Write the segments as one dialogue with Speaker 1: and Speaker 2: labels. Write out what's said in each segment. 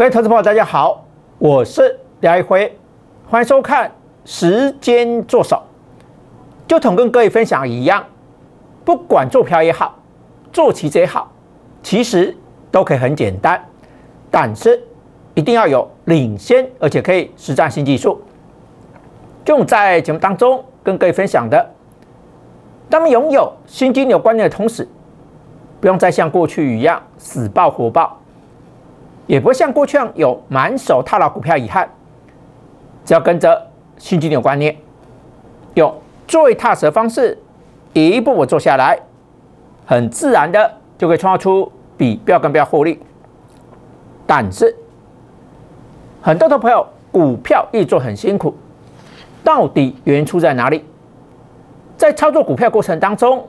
Speaker 1: 各位投资朋友，大家好，我是廖一辉，欢迎收看《时间做手》。就同跟各位分享一样，不管做票也好，做期指也好，其实都可以很简单，但是一定要有领先而且可以实战新技术。就在节目当中跟各位分享的，当拥有新金牛观念的同时，不用再像过去一样死抱活抱。也不像过去一样有满手套牢股票遗憾，只要跟着新经济观念，用最踏实的方式，一步步做下来，很自然的就可以创造出比标更标获利。但是，很多的朋友股票一做很辛苦，到底原因出在哪里？在操作股票过程当中，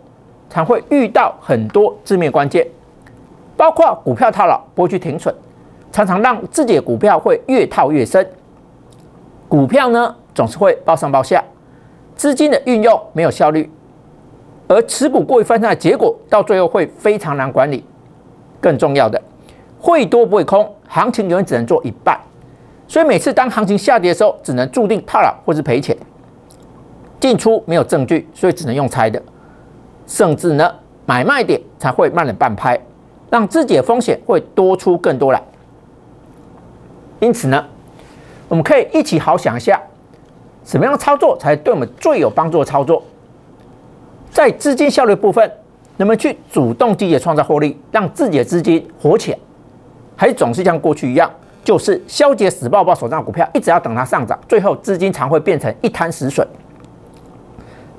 Speaker 1: 常会遇到很多致命关键，包括股票套牢不会去停损。常常让自己的股票会越套越深，股票呢总是会包上包下，资金的运用没有效率，而持股过于分散的结果，到最后会非常难管理。更重要的，会多不会空，行情永远只能做一半，所以每次当行情下跌的时候，只能注定套牢或是赔钱。进出没有证据，所以只能用猜的，甚至呢买卖点才会慢了半拍，让自己的风险会多出更多来。因此呢，我们可以一起好想一下，什么样操作才对我们最有帮助的操作？在资金效率部分，能不能去主动积极创造获利，让自己的资金活起来？还总是像过去一样，就是消极死抱抱手上股票，一直要等它上涨，最后资金常会变成一滩死水。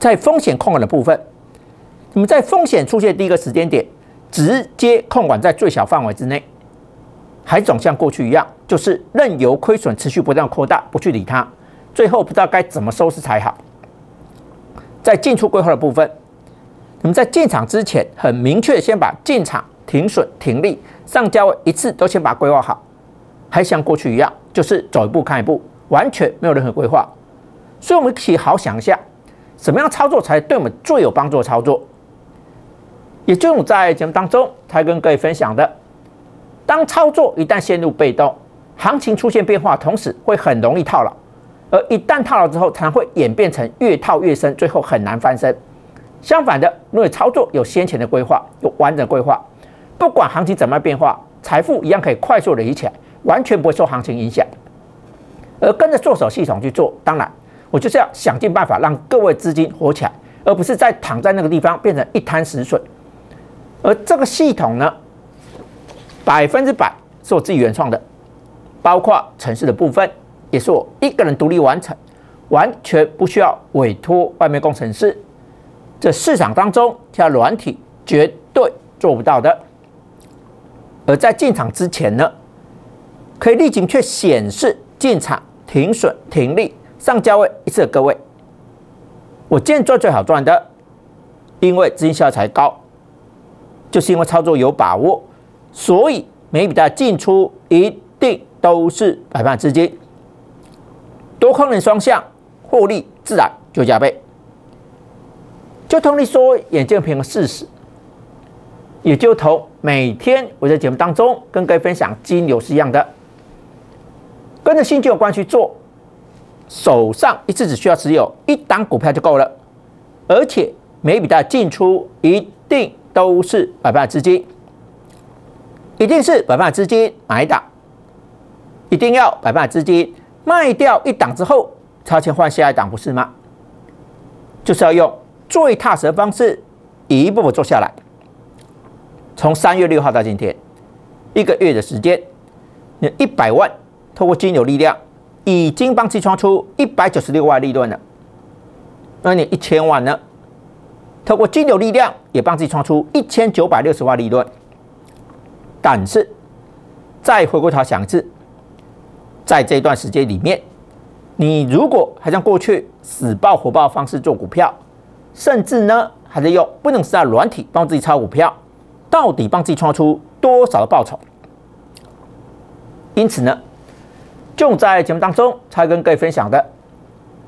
Speaker 1: 在风险控管的部分，你们在风险出现第一个时间点，直接控管在最小范围之内。还总像过去一样，就是任由亏损持续不断扩大，不去理它，最后不知道该怎么收拾才好。在进出规划的部分，我们在进场之前，很明确先把进场、停损、停利、上交一次都先把规划好，还像过去一样，就是走一步看一步，完全没有任何规划。所以，我们可以好想一下，什么样操作才对我们最有帮助的操作？也就是在节目当中才跟各位分享的。当操作一旦陷入被动，行情出现变化，同时会很容易套牢，而一旦套牢之后，才会演变成越套越深，最后很难翻身。相反的，如果操作有先前的规划，有完整规划，不管行情怎么变化，财富一样可以快速累积起来，完全不会受行情影响。而跟着做手系统去做，当然我就是要想尽办法让各位资金活起来，而不是在躺在那个地方变成一滩死水。而这个系统呢？百分之百是我自己原创的，包括城市的部分也是我一个人独立完成，完全不需要委托外面工程师。这市场当中，其他软体绝对做不到的。而在进场之前呢，可以立即却显示进场、停损、停利、上交位一次各位，我今天赚最好赚的，因为资金效率才高，就是因为操作有把握。所以每笔的进出一定都是百万资金，多空人双向，获利自然就加倍。就同你说眼见凭的事实，也就同每天我在节目当中跟各位分享金牛是一样的，跟着新旧有关去做，手上一次只需要持有一档股票就够了，而且每笔的进出一定都是百万资金。一定是百万资金买一档，一定要百万资金卖掉一档之后，超前换下一档，不是吗？就是要用最踏实的方式，一步步做下来。从三月六号到今天，一个月的时间，你一百万透过金牛力量，已经帮自己创出一百九十六万利润了。那你一千万呢？透过金牛力量，也帮自己创出一千九百六十万利润。但是，再回过头想一次，在这段时间里面，你如果还像过去死抱活抱方式做股票，甚至呢还在用不能实在软体帮自己抄股票，到底帮自己创出多少的报酬？因此呢，就在节目当中才跟各位分享的，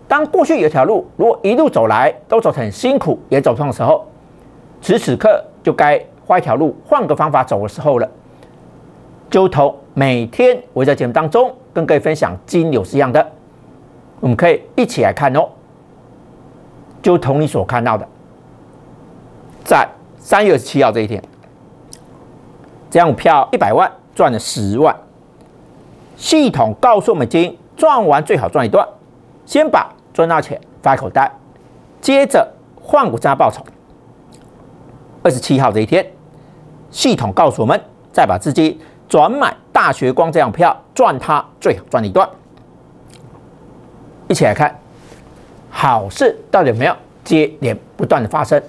Speaker 1: 当过去有条路如果一路走来都走得很辛苦也走不通的时候，此时此刻就该换一条路，换个方法走的时候了。就同每天我在节目当中跟各位分享金牛是一样的，我们可以一起来看哦。就同你所看到的，在三月二十七号这一天，这张股票一百万赚了十万。系统告诉我们，今赚完最好赚一段，先把赚到钱发口袋，接着换股再报酬。二十七号这一天，系统告诉我们，再把资金转买大学光这张票，赚它最好赚一段。一起来看，好事到底有没有接连不断的发生？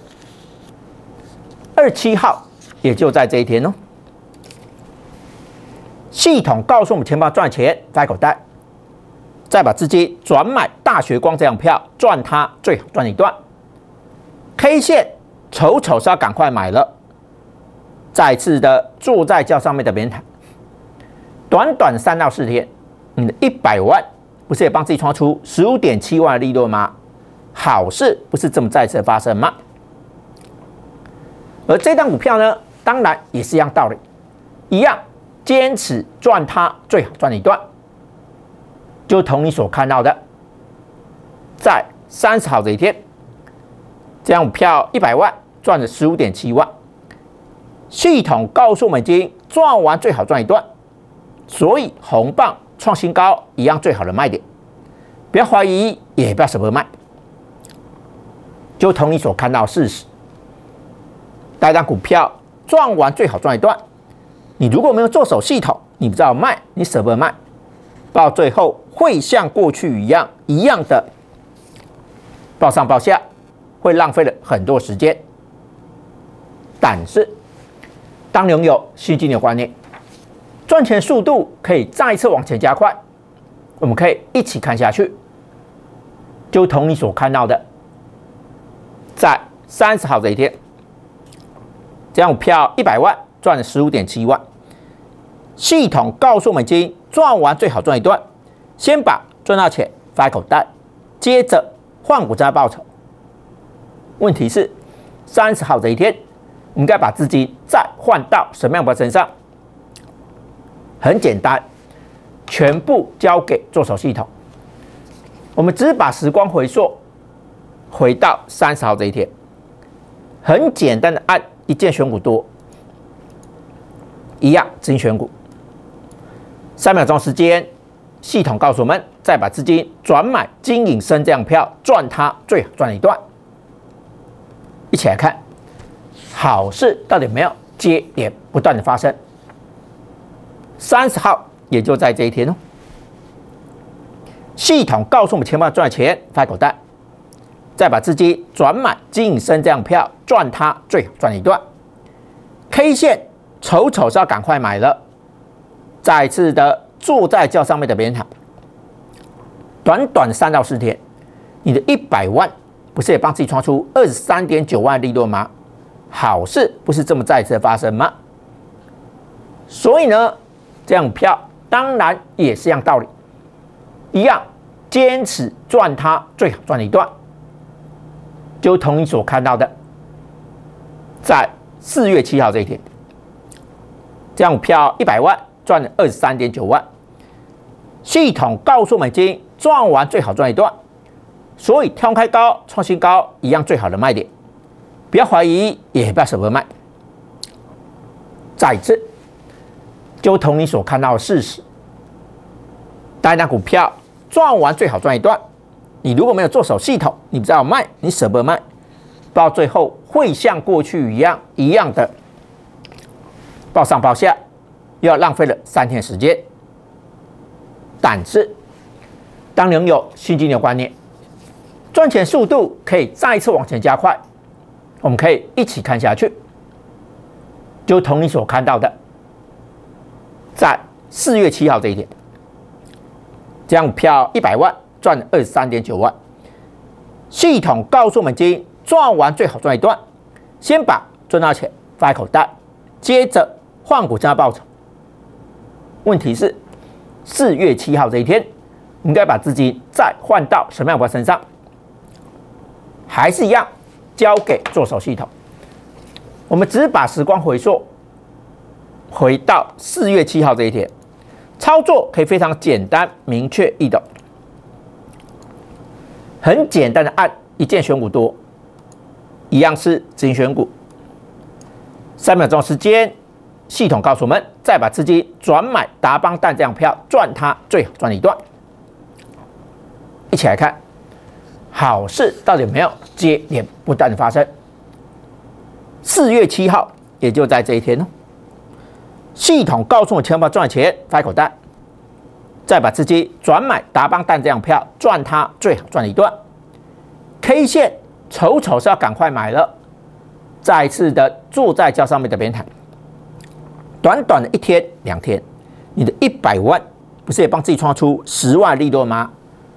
Speaker 1: 二七号也就在这一天哦。系统告诉我们，钱包赚钱在口袋，再把资金转买大学光这张票，赚它最好赚一段。K 线丑丑是要赶快买了，再次的坐在轿上面的别人谈，短短三到四天，你的一百万不是也帮自己创出十五点七万的利润吗？好事不是这么再次发生吗？而这张股票呢，当然也是一样道理，一样。坚持赚它最好赚一段，就同你所看到的，在三十号这一天，这张股票一百万赚了十五点七万，系统告诉我们已经赚完最好赚一段，所以红棒创新高一样最好的卖点，不要怀疑，也不要舍不得卖，就同你所看到事实，带张股票赚完最好赚一段。你如果没有做手系统，你不知道卖，你舍不得卖，到最后会像过去一样一样的报上报下，会浪费了很多时间。但是，当拥有新金牛观念，赚钱速度可以再次往前加快。我们可以一起看下去，就同你所看到的，在三十号这一天，这样票一百万。赚了十五点七万，系统告诉我们，已经赚完最好赚一段，先把赚到钱发口袋，接着换股再报酬。问题是三十号这一天，我们该把资金再换到什么样的身上？很简单，全部交给做手系统。我们只是把时光回溯，回到三十号这一天，很简单的按一键选股多。一样精选股，三秒钟时间，系统告诉我们，再把资金转买金隐生这样票，赚它最好赚一段。一起来看，好事到底没有接连不断的发生？三十号也就在这一天哦，系统告诉我们，钱包赚钱发口袋，再把资金转买金隐生这样票，赚它最好赚一段。K 线。丑丑是要赶快买了，再次的坐在轿上面的别人喊，短短三到四天，你的一百万不是也帮自己创出二十三点九万利润吗？好事不是这么再次发生吗？所以呢，这样票当然也是一样道理，一样坚持赚它最好赚一段，就同你所看到的，在四月七号这一天。这样票一百万赚了二十三点九万，系统告诉美金赚完最好赚一段，所以跳开高创新高一样最好的卖点，不要怀疑，也不要舍不得卖。再次，就同你所看到的事实，单单股票赚完最好赚一段，你如果没有做手系统，你不知道卖，你舍不得卖，到最后会像过去一样一样的。报上报下，又要浪费了三天时间。但是，当拥有新金牛观念，赚钱速度可以再一次往前加快。我们可以一起看下去，就同你所看到的，在四月七号这一天，这张票一百万赚二十三点九万，系统告诉我们，今赚完最好赚一段，先把赚到钱放口袋，接着。换股加报酬，问题是四月七号这一天，应该把资金再换到什么样股身上？还是一样，交给做手系统。我们只把时光回溯，回到四月七号这一天，操作可以非常简单、明确易懂，很简单的按一键选股多，一样是资金选股。三秒钟时间，系统告诉我们，再把资金转买达邦蛋这样票，赚它最好赚一段。一起来看，好事到底有没有接连不断的发生？四月七号，也就在这一天哦。系统告诉我，千万赚钱发口袋，再把资金转买达邦蛋这样票，赚它最好赚一段。K 线丑丑是要赶快买了。再次的坐在轿上面的边台，短短的一天两天，你的一百万不是也帮自己创出十万利润吗？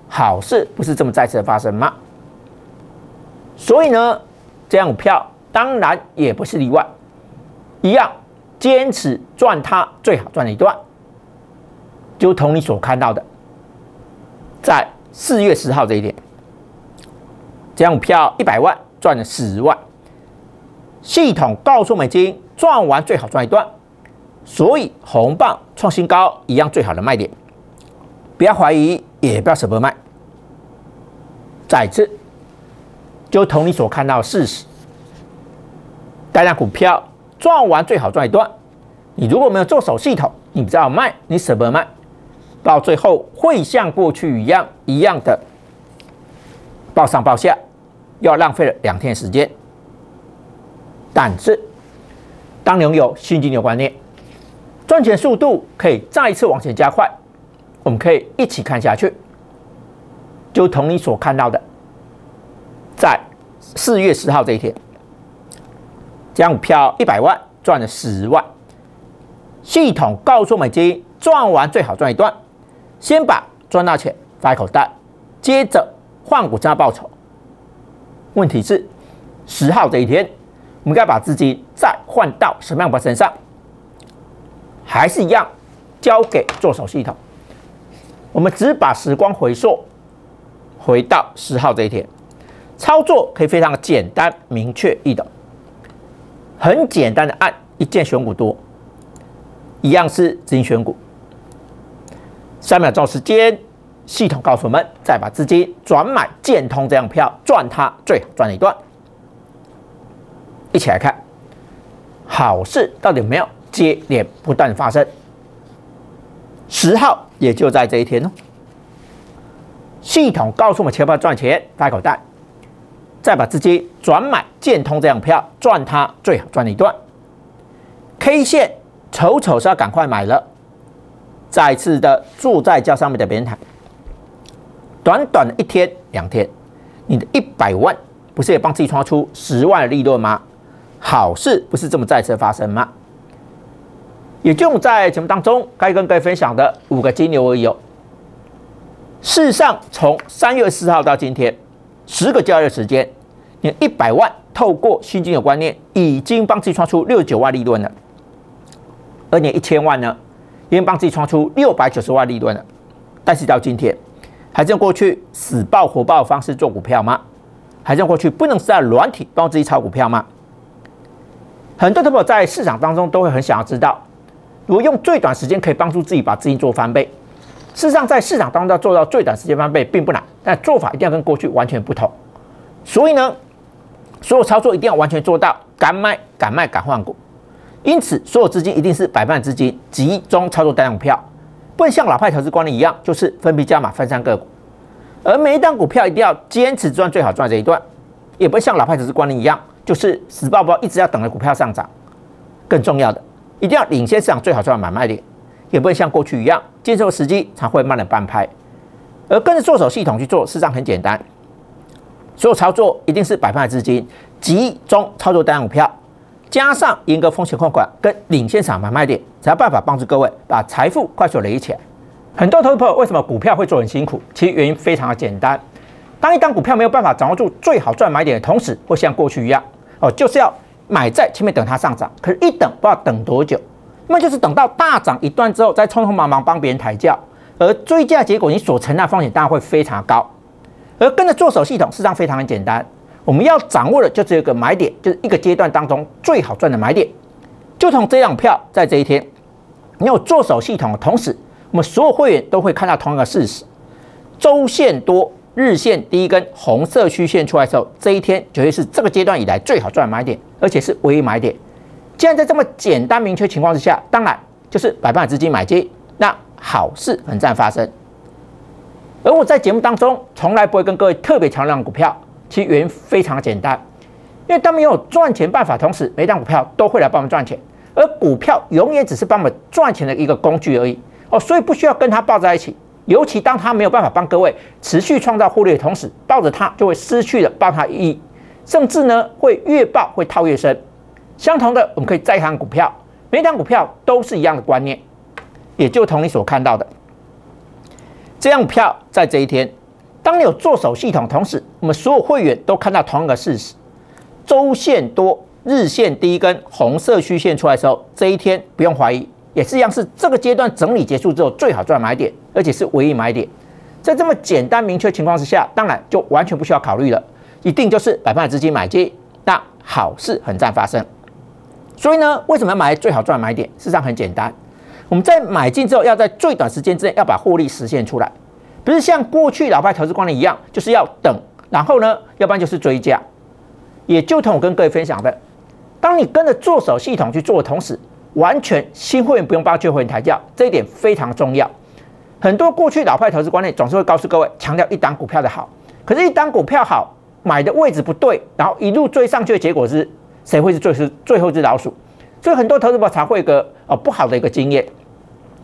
Speaker 1: 好事不是这么再次的发生吗？所以呢，这样票当然也不是例外，一样坚持赚它最好赚的一段，就同你所看到的，在四月十号这一点，这样票一百万赚了十万。系统告诉美金赚完最好赚一段，所以红棒创新高一样最好的卖点，不要怀疑，也不要舍不得卖。再次，就同你所看到的事实，大量股票赚完最好赚一段，你如果没有做手系统，你不知道卖，你舍不得卖，到最后会像过去一样一样的报上报下，要浪费了两天时间。但是，当拥有新金牛观念，赚钱速度可以再一次往前加快。我们可以一起看下去，就同你所看到的，在四月十号这一天，将股票一百万赚了十万。系统告诉美金赚完最好赚一段，先把赚到钱发口袋，接着换股加报酬。问题是十号这一天。我们该把资金再换到什么样的身上？还是一样，交给做手系统。我们只把时光回溯，回到十号这一天，操作可以非常的简单、明确易懂，很简单的按一键选股多，一样是资金选股。三秒钟时间，系统告诉我们，再把资金转买建通这样票，赚它最好赚一段。一起来看，好事到底有没有接连不断发生？十号也就在这一天哦。系统告诉我们，钱包赚钱发口袋，再把资金转买建通这样票，赚它最好赚一段。K 线丑丑是要赶快买了，再次的坐在轿上面的别人谈，短短的一天两天，你的一百万不是也帮自己创出十万的利润吗？好事不是这么再次发生吗？也就在节目当中该跟各位分享的五个金牛而已哦。事实上，从三月四号到今天，十个交易时间，你一百万透过新金的观念已经帮自己创出六十九万利润了，而你一千万呢，已经帮自己创出六百九十万利润了。但是到今天，还是用过去死爆活爆的方式做股票吗？还是用过去不能在软体帮自己炒股票吗？很多朋友在市场当中都会很想要知道，如果用最短时间可以帮助自己把资金做翻倍。事实上，在市场当中要做到最短时间翻倍并不难，但做法一定要跟过去完全不同。所以呢，所有操作一定要完全做到敢卖敢卖敢换股。因此，所有资金一定是百万资金集中操作单股票，不能像老派投资观念一样，就是分批加码分散个股。而每一档股票一定要坚持赚最好赚这一段，也不会像老派投资观念一样。就是死抱抱，一直要等着股票上涨。更重要的，一定要领先市场最好赚的买卖点，也不会像过去一样，接受时机才会慢了半拍。而跟着做手系统去做，事实上很简单。所有操作一定是百万资金集中操作单股票，加上严格风险控管跟领先场买卖点，才有办法帮助各位把财富快速累积起来。很多投资朋友为什么股票会做很辛苦？其实原因非常的简单。当一档股票没有办法掌握住最好赚买点的同时，会像过去一样。哦，就是要买在前面等它上涨，可是一等不知道等多久，那么就是等到大涨一段之后，再匆匆忙忙帮别人抬轿，而追价结果你所承担风险当然会非常高。而跟着做手系统，事实上非常的简单，我们要掌握的就只有一个买点，就是一个阶段当中最好赚的买点。就从这样票在这一天，你有做手系统的同时，我们所有会员都会看到同样的事实：周线多，日线第一根红色虚线出来的时候，这一天绝对是这个阶段以来最好赚的买点，而且是唯一买点。既然在这么简单明确情况之下，当然就是百万资金买进，那好事很赞发生。而我在节目当中从来不会跟各位特别强调股票，其原因非常简单，因为当没有赚钱办法，同时每档股票都会来帮我们赚钱，而股票永远只是帮我们赚钱的一个工具而已哦，所以不需要跟它抱在一起。尤其当它没有办法帮各位持续创造获利的同时，抱着它就会失去了抱它意义，甚至呢会越抱会套越深。相同的，我们可以再看股票，每档股票都是一样的观念，也就同你所看到的。这样票在这一天，当你有做手系统，同时我们所有会员都看到同样的事实：周线多，日线第一根红色虚线出来的时候，这一天不用怀疑，也是一样是这个阶段整理结束之后最好赚买点，而且是唯一买点。在这么简单明确情况之下，当然就完全不需要考虑了，一定就是百分百资金买进，那好事很赞发生。所以呢，为什么要买最好赚买点？事实上很简单。我们在买进之后，要在最短时间之内要把获利实现出来，不是像过去老派投资观念一样，就是要等，然后呢，要不然就是追加。也就同我跟各位分享的，当你跟着做手系统去做的同时，完全新会员不用帮旧会员抬轿，这一点非常重要。很多过去老派投资观念总是会告诉各位，强调一档股票的好，可是，一档股票好，买的位置不对，然后一路追上去的结果是，谁会是最是最后只老鼠？所以很多投资者才会一个哦不好的一个经验。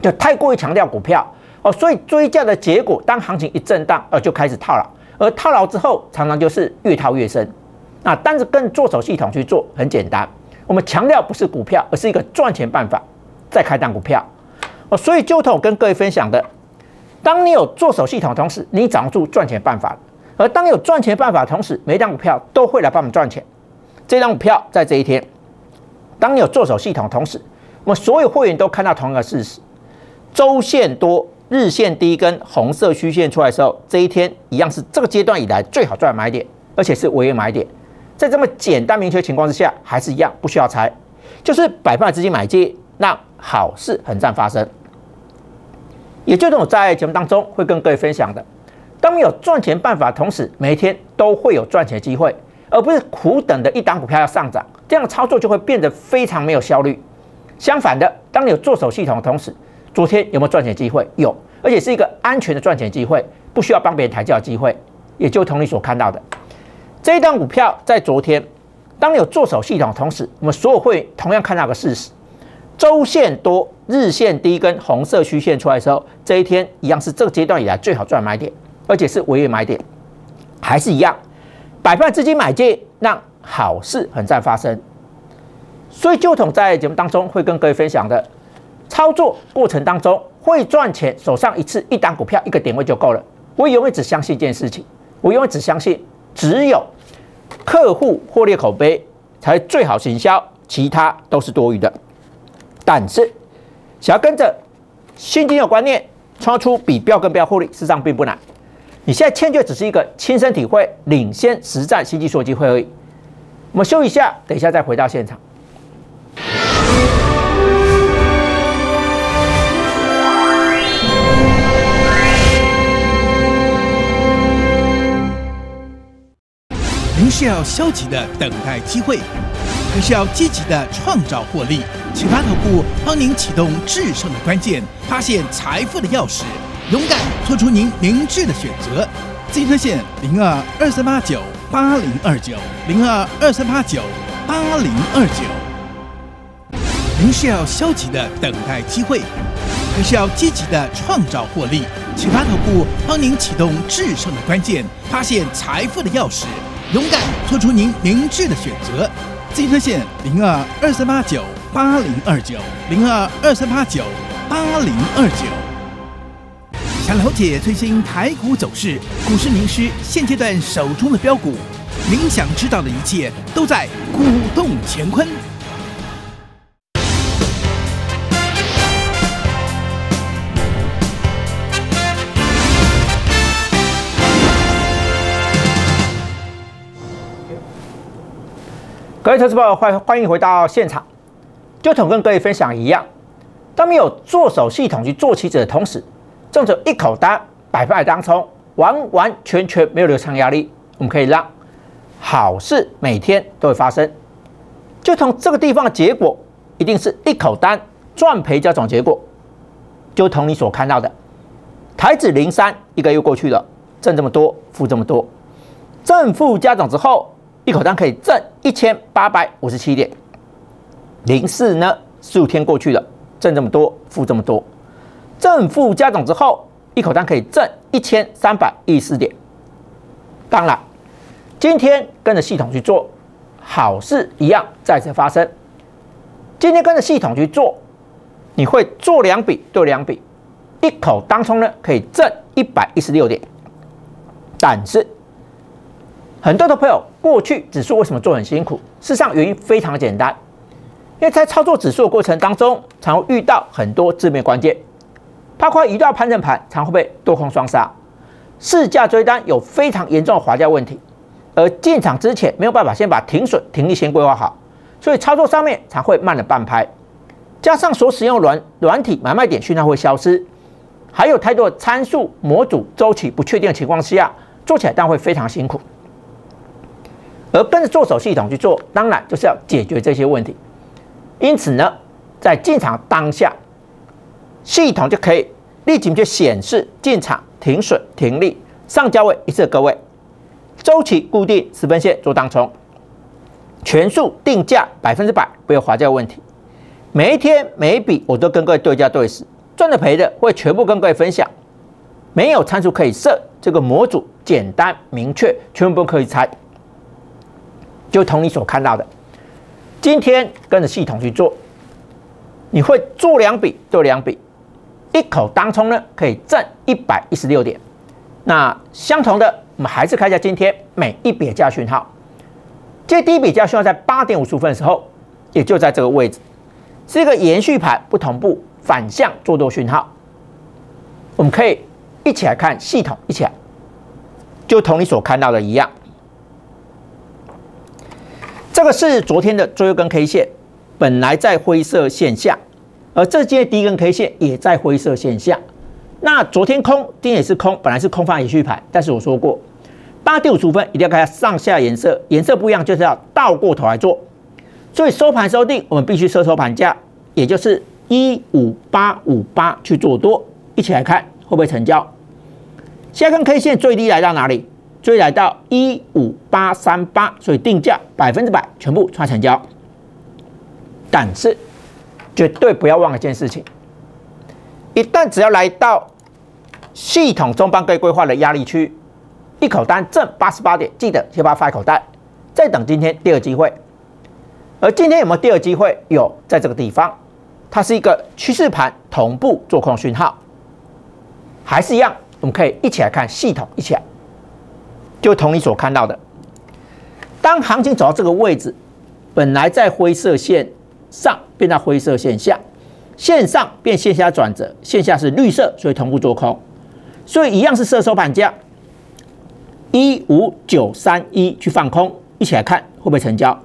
Speaker 1: 就太过于强调股票哦，所以追价的结果，当行情一震荡，呃，就开始套牢，而套牢之后，常常就是越套越深。那但是跟做手系统去做很简单，我们强调不是股票，而是一个赚钱办法，再开单股票哦。所以就同我跟各位分享的，当你有做手系统同时，你掌握住赚钱办法；而当有赚钱办法同时，每张股票都会来帮我们赚钱。这张股票在这一天，当你有做手系统同时，我们所有会员都看到同样的事实。周线多，日线第一根红色虚线出来的时候，这一天一样是这个阶段以来最好赚买点，而且是唯一买点。在这么简单明确情况之下，还是一样不需要猜，就是百分百资金买进，让好事很赞发生。也就是我在节目当中会跟各位分享的，当你有赚钱办法，同时每一天都会有赚钱机会，而不是苦等的一档股票要上涨，这样操作就会变得非常没有效率。相反的，当你有做手系统的同时，昨天有没有赚钱机会？有，而且是一个安全的赚钱机会，不需要帮别人抬轿的机会。也就同你所看到的这一档股票，在昨天，当你有做手系统的同时，我们所有会同样看到个事实：周线多，日线低一根红色虚线出来的时候，这一天一样是这个阶段以来最好赚买点，而且是唯一买点，还是一样，百万资金买进，让好事很在发生。所以就统在节目当中会跟各位分享的。操作过程当中会赚钱，手上一次一单股票一个点位就够了。我永远只相信一件事情，我永远只相信只有客户获利口碑才最好行销，其他都是多余的。但是想要跟着新金有观念，创出比标更标获利，事实上并不难。你现在欠缺只是一个亲身体会、领先实战新技术机会而已。我们休一下，等一下再回到现场。
Speaker 2: 您是要消极的等待机会，还是要积极的创造获利？启发头部帮您启动制胜的关键，发现财富的钥匙，勇敢做出您明智的选择。自金特线零二二三八九八零二九零二二三八九八零二九。您是要消极的等待机会，还是要积极的创造获利？启发头部帮您启动制胜的关键，发现财富的钥匙。勇敢做出您明智的选择。自行车线零二二三八九八零二九零二二三八九八零二九。想了解最新台股走势，股市名师现阶段手中的标股，您想知道的一切都在股动乾坤。
Speaker 1: 各位投资朋友，欢欢迎回到现场。就同跟各位分享一样，当你有做手系统去做棋子的同时，这种一口单百分百当冲，完完全全没有流仓压力，我们可以让好事每天都会发生。就从这个地方的结果，一定是一口单赚赔交总结果，就同你所看到的台指零三一个月过去了，挣这么多，负这么多，正负加总之后，一口单可以挣一千八百五十七点。零四呢，十五天过去了，挣这么多，负这么多，正负加总之后，一口单可以挣一千三百一十点。当然，今天跟着系统去做。好事一样再次发生。今天跟着系统去做，你会做两笔对两笔，一口当冲呢可以挣一百一十六点。但是很多的朋友过去指数为什么做很辛苦？事实上原因非常简单，因为在操作指数的过程当中，常会遇到很多致命关键，包括一到盘整盘常会被多空双杀，市价追单有非常严重的滑价问题。而进场之前没有办法先把停损停利先规划好，所以操作上面才会慢了半拍。加上所使用软软体买卖点讯号会消失，还有太多的参数模组周期不确定的情况下，做起来当然会非常辛苦。而跟着做手系统去做，当然就是要解决这些问题。因此呢，在进场当下，系统就可以立即就显示进场停损停利上交位一次各位。周期固定十分线做当冲，全数定价百分之百，不要滑价问题。每一天每一笔我都跟各位对价对时，赚的赔的会全部跟各位分享。没有参数可以设，这个模组简单明确，全部可以猜。就同你所看到的，今天跟着系统去做，你会做两笔对两笔，一口当冲呢可以挣一百一十六点。那相同的。我们还是看一下今天每一笔价讯号。这第一笔价讯号在八点五十五分的时候，也就在这个位置，是一个延续盘不同步反向做多讯号。我们可以一起来看系统，一起来，就同你所看到的一样。这个是昨天的最后一根 K 线，本来在灰色线下，而这今天第一根 K 线也在灰色线下。那昨天空，今天也是空，本来是空方延续盘，但是我说过，八点五十分一定要看上下颜色，颜色不一样就是要倒过头来做，所以收盘收定，我们必须收收盘价，也就是一五八五八去做多，一起来看会不会成交。下根 K 线最低来到哪里？最低来到一五八三八，所以定价百分之百全部穿成交，但是绝对不要忘了一件事情，一旦只要来到。系统中帮各位规划的压力区，一口单挣八十八点，记得先把它发口袋，再等今天第二机会。而今天有没有第二机会？有，在这个地方，它是一个趋势盘同步做空讯号，还是一样，我们可以一起来看系统，一起来，就同你所看到的，当行情走到这个位置，本来在灰色线上变到灰色线下，线上变线下转折，线下是绿色，所以同步做空。所以一样是设收盘价一五九三一去放空，一起来看会不会成交。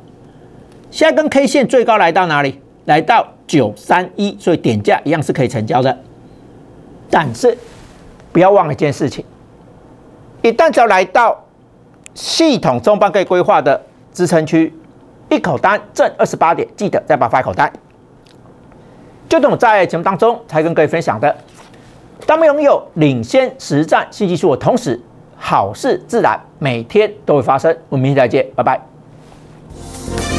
Speaker 1: 现在跟 K 线最高来到哪里？来到九三一，所以点价一样是可以成交的。但是不要忘了一件事情，一旦只要来到系统中帮可以规划的支撑区，一口单挣二十八点，记得再把发一口单。就这种在节目当中才跟各位分享的。当拥有领先实战新技术的同时，好事自然每天都会发生。我们明天再见，拜拜。